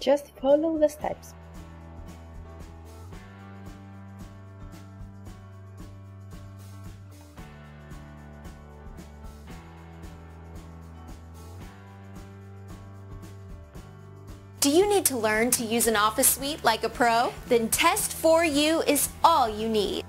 Just follow the steps. Do you need to learn to use an office suite like a pro? Then Test4U is all you need.